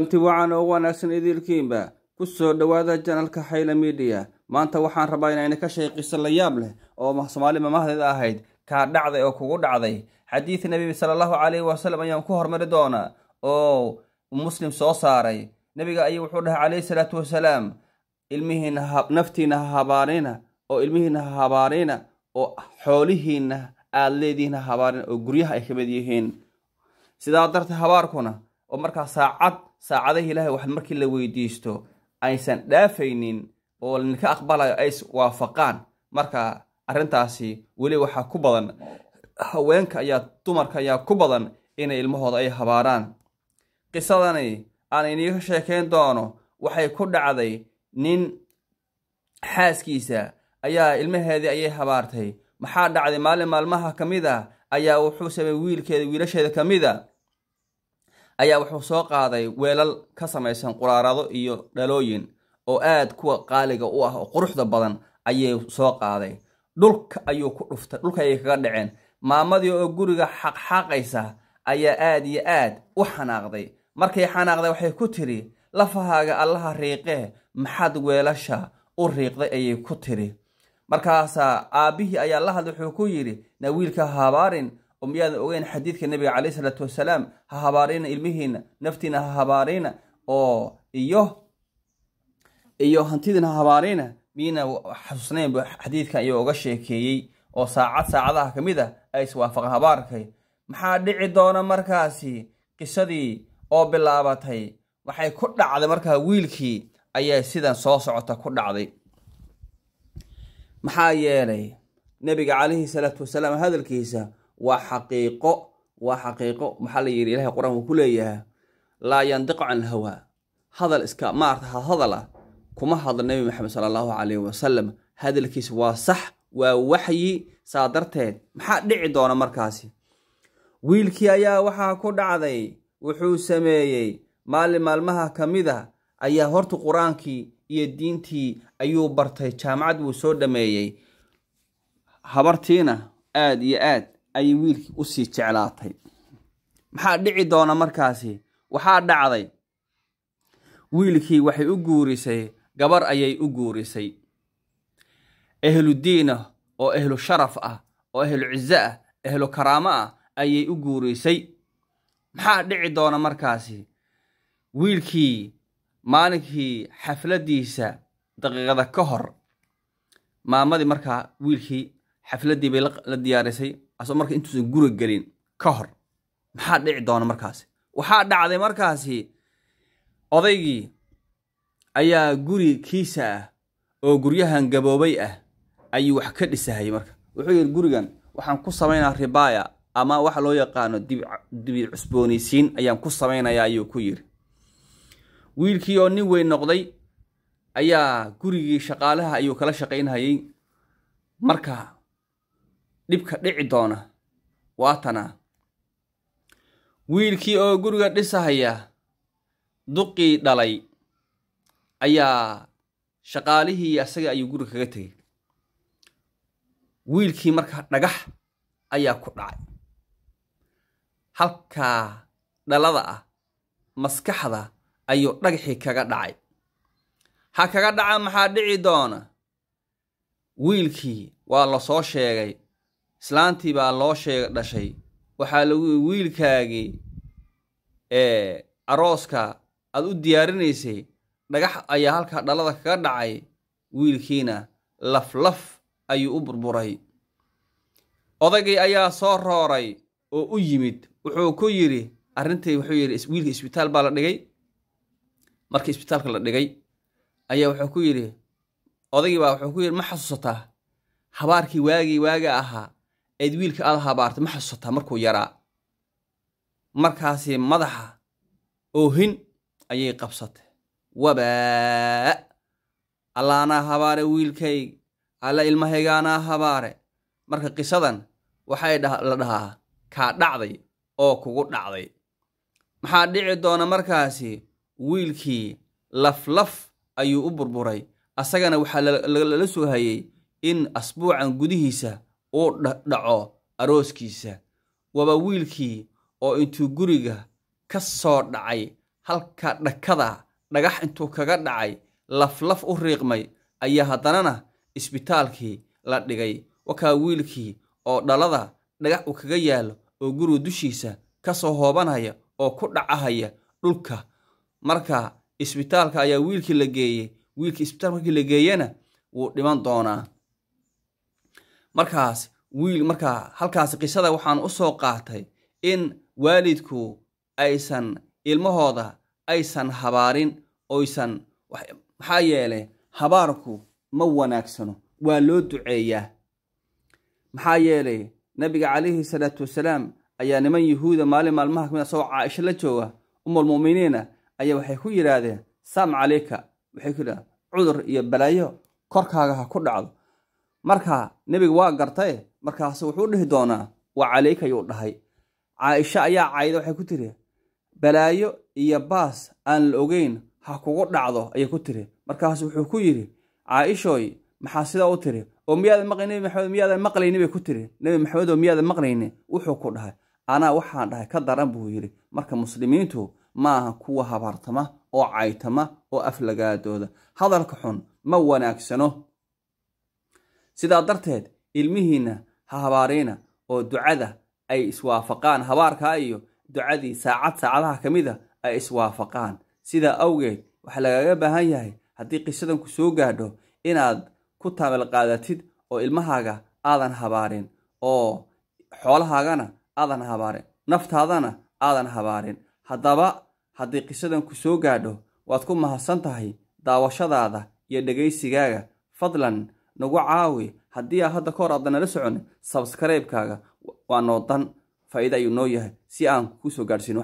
kulanti wacan oo wanaagsan idiilkiinba ku soo dhowaada janalka xayla midiya maanta waxaan rabaa inayna ka shay la yaab leh oo soomaali mamahdeed ahayd kaa dhacday oo kugu dhacday. Xadiid nebi sala allahu calayhi wasalam ayaan ku hormari doonaa oo muslim soo saaray. Nebiga ayuu wuxuu dhahay calayhi salaatu wasalaam ilmihiina naftiina ha habaarina oo ilmihiina ha habaarina oo xoolihiina aada leedihiin ha habaarina oo guryaha ay ka mid yihiin. Sidaa darteed habaarkuna oo markaa saacad saacadahi ilaahay wax markii la weydiisto aysan dhaafaynin oo ninka aqbalayo ay waafaqaan. Marka arrintaasi weli waxaa ku badan haweenka ayaa dumarka ayaa ku badan inay ilmahooda ay habaaraan. Qisadani aan iniga sheekayn doono waxay ku dhacday nin xaaskiisa ayaa ilmaheedii ayay habaartay. Maxaa dhacday? Maalin maalmaha ka mid a ayaa wuxuu sameeyey wiilkeeda wiilasheeda ka mid a ayaa wuxuu soo qaaday weelal ka samaysan quraarado iyo dhalooyin oo aad kuwa qaaliga u ah oo quruxda badan ayay soo qaaday. Dhulka ayuu ku dhuftay dhulka ayay kaga dhaceen. Maamadii oo guriga xaqxaaqaysa ayaa aad iyo aad u xanaaqday. Markay xanaaqday waxay ku tiri lafahaaga allaha riiqee maxaad weelasha u riiqday? ayay ku tiri markaasaa aabbihii ayaa la hadlay wuxuu ku yidhi na wiilka ha habaarin oo miyaadan ogeyn xadiidka nebiga calayhi salaatu wasalaam ha habaarina ilmihiina naftiina ha habaarina oo iyo iyo hantidiina ha habaarina miyna xasuusnayn xadiidkan ayuu uga sheekeeyey oo saacad saacadaha ka mid a ay iswaafaqan habaarkay. Maxaa dhici doona markaasi qisadii oo bilaabatay? Waxay ku dhacday markaa wiilkii ayaa sidan soo socota ku dhacday. Maxaa yeelay nebiga calayhi salaatu wasalaam hadalkiisa waa xaqiiqo waa xaqiiqo maxaa la yidhi ilahay qur'aan ku leeyahay? Laa yandiqu can hawaa hadal iska maarta hadal ah kuma hadlo nebi maxamed sala allahu calayhi wasalam hadalkiisa waa sax waa waxyi saa darteed maxaa dhici doona markaasi? Wiilkii ayaa waxaa ku dhacday wuxuu sameeyey maalin maalmaha ka mid a ayaa horta qur'aankii iyo diintii ayuu bartay jaamacad buu soo dhameeyey. Habartiina aad iyo aad ayay wiilkii u sii jeclaatay. Maxaa dhici doona markaasi? Waxaa dhacday. Wiilkii waxay u guurisay gabar ayay u guurisay. Ehlu diin ah oo ehlu sharaf ah oo ehlu cizo ah ehlu karaamo ah ayay u guurisay. Maxaa dhici doona markaasi? Wiilkii maalinkii xafladdiisa daqiiqada ka hor maamadii markaa wiilkii xafladdii bay la diyaarisay asoo marka intuusan guri gelin ka hor. Maxaa dhici doona markaasi? Waxaa dhacday markaasi odaygii ayaa guri kiisa ah oo guryahan gaboobay ah ayuu wax ka dhisahayay marka. Wuxuu yidhi gurigan waxaan ku samaynaa ribaaya ama waxa loo yaqaano dibi cusboonaysiin ayaan ku samaynayaa ayuu ku yidhi. Wiilkii oo nin weyn noqday ayaa gurigii shaqaalaha ayuu kala shaqaynhayay marka dhibka dhici doona. Waatana wiilkii oo guriga dhisahaya duqii dhalay ayaa shaqaalihii asaga ayuu guriga kaga tegey. Wiilkii markaa dhagax ayaa ku dhacay. Halkaa dhalada ah maskaxda ayuu dhagaxii kaga dhacay. Ha kaga dhaca maxaa dhici doona? Wiilkii waa la soo sheegay islaantii baa loo sheeg dhashay. Waxaa lagu yii wiilkaagii arooska aad u diyaarinaysay dhagax ayaa halkaa dhalada kaga dhacay. Wiilkiina laf laf ayuu u burburay. Odaygii ayaa soo rooray oo u yimid. Wuxuu ku yidhi arrintii wuxuu yidhi wiilka isbitaal baa la dhigay. Markii isbitaalka la dhigay ayaa wuxuu ku yidhi odaygii baa wuxuu ku yidhi ma xasuusataa habaarkii waagii waaga ahaa eed wiilka aada habaartay ma xasuusataa markuu yaraa. Markaasi madaxa oohin ayay qabsatay. Wabaa allaanaa habaare wiilkayg alla ilmahaygaanaa habaare. Marka qisadan waxay la dhahaa kaa dhacday oo kugu dhacday. Maxaa dhici doona markaasi? Wiilkii laf laf ayuu u burburay. Asagana waxaa lala sugahayey in asbuucan gudihiisa uu dhaco arooskiisa. Waba wiilkii oo intuu guriga ka soo dhacay halka dhakada dhagax intuu kaga dhacay laflaf u riiqmay ayaa haddanana isbitaalkii la dhigay. Wakaa wiilkii oo dhalada dhagax uu kaga yaallo oo guriga dushiisa ka soo hoobanaya oo ku dhacahaya dhulka. Marka isbitaalka ayaa wiilkii la geeyey wiilkii isbitaalka markii la geeyena wuu dhiman doonaa markaas wiil markaa halkaas qisada waxaan u soo qaatay in waalidku aysan ilmahooda aysan habaarin oysan maxaa yeelay habaarku ma wanaagsano waa loo duceeyaa. Maxaa yeelay nabiga calayhi salaatu wasalaam ayaa niman yuhuuda maalin maalmaha ka mid asagoo caaisho la jooga umulmu'miniina ayaa waxay ku yidhaahdeen saam calayka. Waxay ku yidhahdeen cudur iyo balaayo korkaaga ha ku dhacdo marka nebiga waa gartaye markaas wuxuu dhihi doonaa waa calayka ayuu dhahay. Caaisho ayaa cayda waxay ku tiri balaayo iyo baas aan la ogeyn ha kugu dhacdo ayay ku tiri. Markaas wuxuu ku yidhi caaishooy maxaa sidaa u tiri? Oo miyaadan maqlay nebi maxamed miyaadan maqlayni? bay ku tiri. Nebi maxamed oo miyaadan maqlayni? Wuxuu ku dhahay anaa waxaan dhahay ka daran buu yidhi. Marka muslimiintu maaha kuwa habaartama oo caytama oo aflagaadooda hadalka xun ma wanaagsano sidaa darteed ilmihiinna ha habaariina oo ducada ay iswaafaqaan habaarkaa iyo ducadii saacad saacadaha ka mid a ay iswaafaqaan. Sidaa awgeed waxaa lagaga baahan yahay haddii qisadan ku soo gaadho inaad ku taamil qaadatid oo ilmahaaga aadan habaarin oo xoolahaagana aadan habaarin naftaadana aadan habaarin haddaba haddii qisadan ku soo gaadho waad ku mahadsan tahay daawashadaada iyo dhegaysigaaga. Fadlan nagu caawi. Haddii aa hadda ka hor aadan nala socon sabskaraybkaaga waa noo dan faa'iida ayuu noo yahay si aan kuu soo gaadhsiin